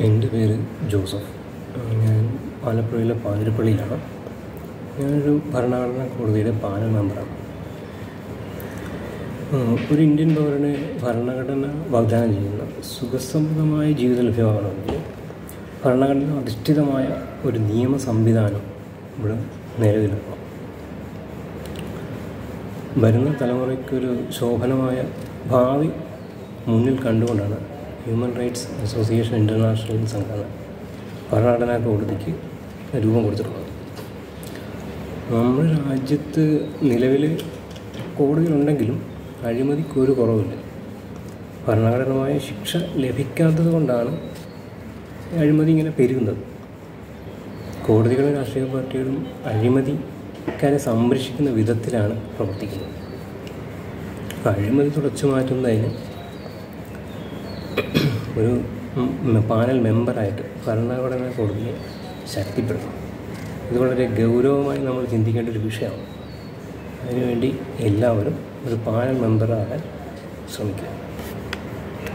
എന്റെ പേര് ജോസഫ്. ഞാൻ ആലപ്പുഴയിലെ പാതിരപ്പള്ളിയിലാണ്. ഞാനൊരു ഭരണഘടനാ കോടതിയുടെ പാനൽ മെമ്പറാണ്. ഒരു ഇന്ത്യൻ പൗരന് ഭരണഘടന വാഗ്ദാനം ചെയ്യുന്ന സുഖസമ്മതമായ ജീവിതം ലഭ്യമാകണമെങ്കിൽ ഭരണഘടന അധിഷ്ഠിതമായ ഒരു നിയമ സംവിധാനം ഇവിടെ നിലവിലുണ്ട്. വരുന്ന തലമുറയ്ക്കൊരു ശോഭനമായ ഭാവി മുന്നിൽ കണ്ടുകൊണ്ടാണ് ഹ്യൂമൻ റൈറ്റ്സ് അസോസിയേഷൻ ഇന്റർനാഷണൽ സംഘടന ഭരണഘടനാ കോടതിക്ക് രൂപം കൊടുത്തിട്ടുള്ളത്. നമ്മുടെ രാജ്യത്ത് നിലവിൽ കോടതികളുണ്ടെങ്കിലും അഴിമതിക്ക് ഒരു കുറവില്ല ഭരണഘടനമായ ശിക്ഷ ലഭിക്കാത്തത് കൊണ്ടാണ് അഴിമതി ഇങ്ങനെ പെരുകുന്നത്. കോടതികളും രാഷ്ട്രീയ പാർട്ടികളും അഴിമതിക്കാരെ സംരക്ഷിക്കുന്ന വിധത്തിലാണ് പ്രവർത്തിക്കുന്നത്. അഴിമതി തുടച്ചു മാറ്റുന്നതിന് ഒരു പാനൽ മെമ്പറായിട്ട് ഭരണഘടനാ കോടതിയെ ശക്തിപ്പെടുത്തണം. ഇത് വളരെ ഗൗരവമായി നമ്മൾ ചിന്തിക്കേണ്ട ഒരു വിഷയമാണ്. അതിനുവേണ്ടി എല്ലാവരും ഒരു പാനൽ മെമ്പറാകാൻ ശ്രമിക്കുക.